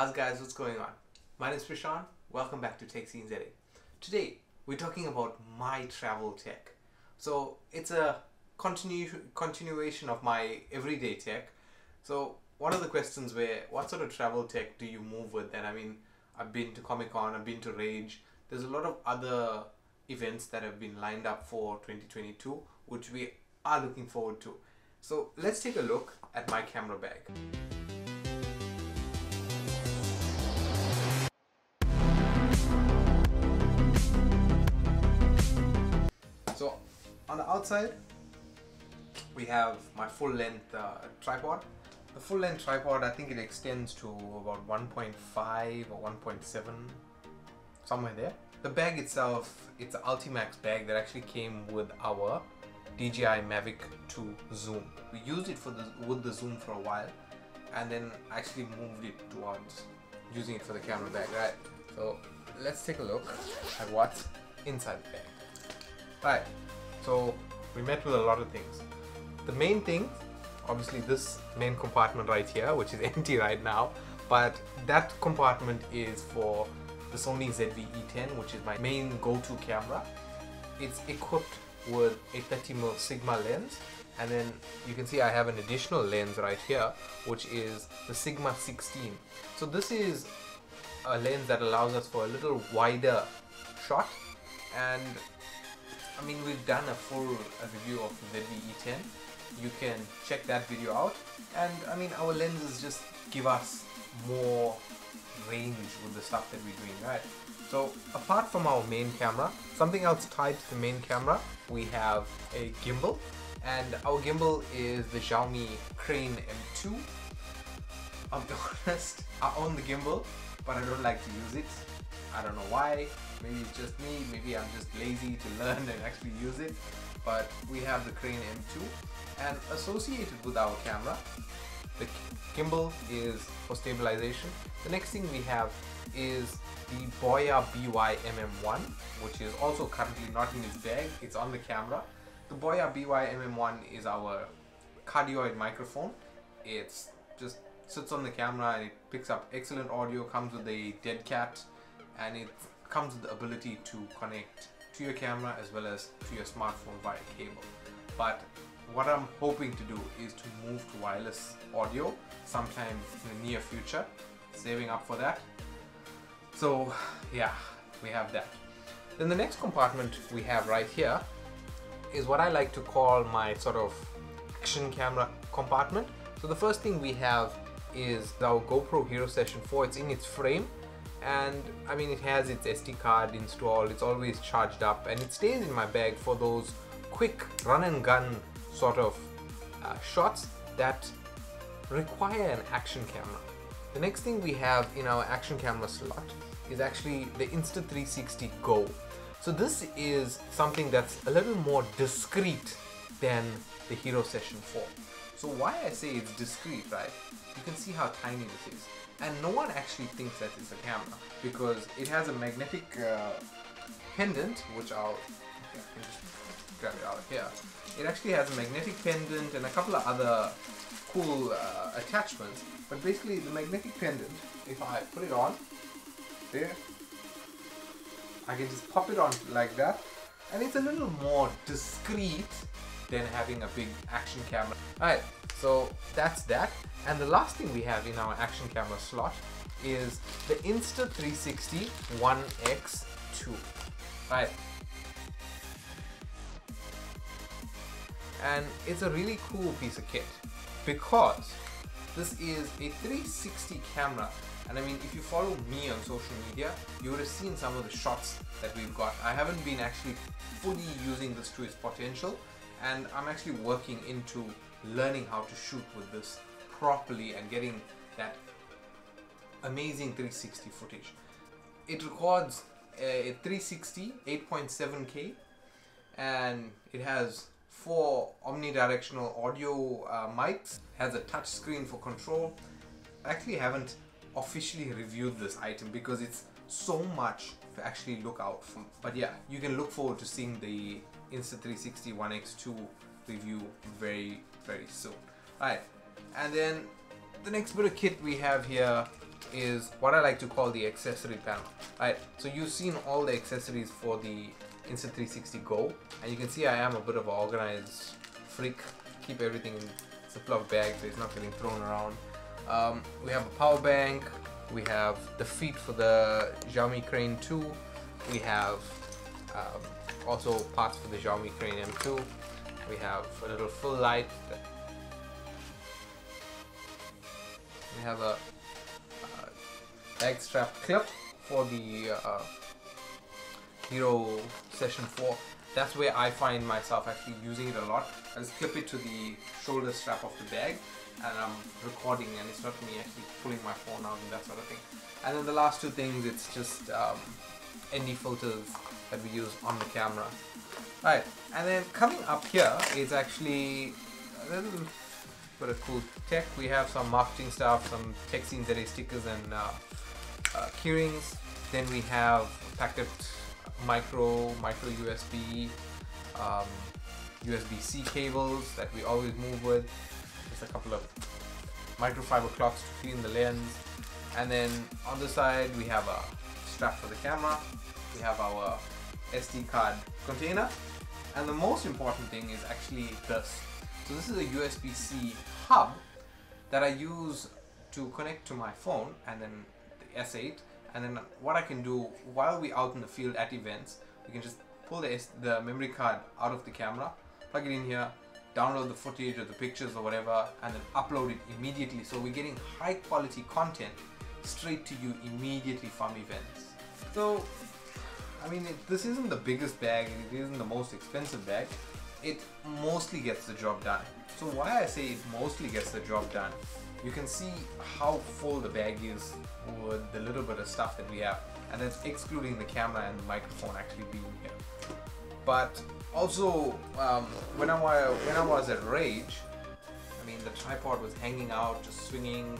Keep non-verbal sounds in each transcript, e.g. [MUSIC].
How's guys? What's going on? My name is Prashant. Welcome back to Tech Scene ZA. Today we're talking about my travel tech. So it's a continu- continuation of my everyday tech. So one of the questions were, what sort of travel tech do you move with? And I mean, I've been to Comic Con, I've been to Rage. There's a lot of other events that have been lined up for 2022, which we are looking forward to. So let's take a look at my camera bag. On the outside, we have my full length uh, tripod. The full length tripod, I think it extends to about 1.5 or 1.7, somewhere there. The bag itself, it's an Ultimax bag that actually came with our DJI Mavic 2 Zoom. We used it for the with the Zoom for a while, and then actually moved it towards using it for the camera bag, right? So let's take a look at what's inside the bag. Right, so we met with a lot of things. The main thing, obviously, this main compartment right here, which is [LAUGHS] empty right now, but that compartment is for the Sony ZV-E10, which is my main go-to camera. It's equipped with a 30mm Sigma lens, and then you can see I have an additional lens right here, which is the Sigma 16. So this is a lens that allows us for a little wider shot and I mean we've done a full review of ZV-E10 you can check that video out. And I mean our lenses just give us more range with the stuff that we're doing right? So apart from our main camera something else tied to the main camera we have a gimbal. And our gimbal is the Xiaomi Crane M2 I'll be [LAUGHS] honest I own the gimbal but I don't like to use it. I don't know why. Maybe it's just me. Maybe I'm just lazy to [LAUGHS] learn and actually use it. But we have the Crane M2 and associated with our camera, the gimbal is for stabilization. The next thing we have is the Boya BY MM1, which is also currently not in its bag. It's on the camera. The Boya BY MM1 is our cardioid microphone. It's just sits on the camera and it picks up excellent audio, comes with a dead cat, and it comes with the ability to connect to your camera as well as to your smartphone via cable. But what I'm hoping to do is to move to wireless audio sometime in the near future, saving up for that. So yeah, we have that. Then the next compartment we have right here is what I like to call my sort of action camera compartment. So the first thing we have is our GoPro Hero Session 4. It's in its frame and I mean it has its SD card installed, it's always charged up and it stays in my bag for those quick run and gun sort of uh, shots that require an action camera. The next thing we have in our action camera slot is actually the Insta360 Go. So this is something that's a little more discreet than the Hero Session 4. So why I say it's discreet, right? You can see how tiny this is. And no one actually thinks that it's a camera because it has a magnetic uh, pendant, which I'll just grab it out of here. It actually has a magnetic pendant and a couple of other cool uh, attachments. But basically, the magnetic pendant, if I put it on, there, I can just pop it on like that, and it's a little more discreet than having a big action camera. Alright, so that's that. And the last thing we have in our action camera slot is the Insta360 One X2. Right. And it's a really cool piece of kit because this is a 360 camera and I mean if you follow me on social media you would have seen some of the shots that we've got. I haven't been actually fully using this to its potential and I'm actually working into learning how to shoot with this properly and getting that amazing 360 footage. It records a 360 8.7k and it has four omnidirectional audio uh, mics, has a touch screen for control. I actually haven't officially reviewed this item because it's so much to actually look out for. But yeah, you can look forward to seeing the Insta360 One X2 review very, very soon. Alright, and then the next bit of kit we have here is what I like to call the accessory panel. Right, so you've seen all the accessories for the Insta360 Go, and you can see I am a bit of an organized freak. Keep everything in Ziploc bag so it's not getting thrown around. Um, we have a power bank, we have the feet for the Xiaomi Crane 2, we have um, also parts for the Xiaomi Crane M2, we have a little full light we have a bag strap clip for the uh, Hero Session 4. That's where I find myself actually using it a lot. I just clip it to the shoulder strap of the bag and I'm recording and it's not me actually pulling my phone out and that sort of thing. And then the last two things, it's just um, ND filters that we use on the camera. Right, and then coming up here is actually a little bit of cool tech. We have some marketing stuff, some Techscene ZA stickers and uh, uh, keyrings. Then we have packet micro, micro USB, um, USB-C cables that we always move with. Just a couple of microfiber cloths to clean the lens. And then on the side we have a strap for the camera. We have our SD card container. And the most important thing is actually this. So this is a USB-C hub that I use to connect to my phone and then the S8 and then what I can do while we out in the field at events we can just pull the, the memory card out of the camera plug it in here download the footage or the pictures or whatever and then upload it immediately so we're getting high quality content straight to you immediately from events so I mean it, this isn't the biggest bag and it isn't the most expensive bag. It mostly gets the job done. So why I say it mostly gets the job done you can see how full the bag is with the little bit of stuff that we have. And that's excluding the camera and the microphone actually being here. But also um, when, I when I was at Rage I mean the tripod was hanging out just swinging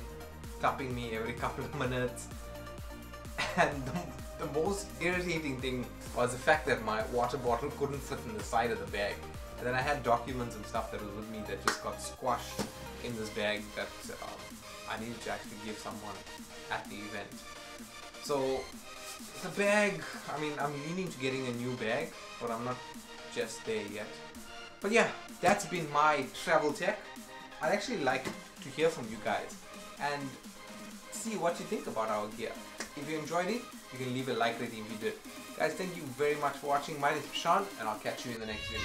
tapping me every [LAUGHS] couple of minutes. And the, the most irritating thing was the fact that my water bottle couldn't fit in the side of the bag and then I had documents and stuff that was with me that just got squashed in this bag that um, I needed to actually give someone at the event. So the bag, I mean, I'm leaning to getting a new bag, but I'm not just there yet. But yeah, that's been my travel tech. I'd actually like to hear from you guys and see what you think about our gear. If you enjoyed it, you can leave a like rating if you did. Guys, thank you very much for watching. My name is Prashant and I'll catch you in the next video.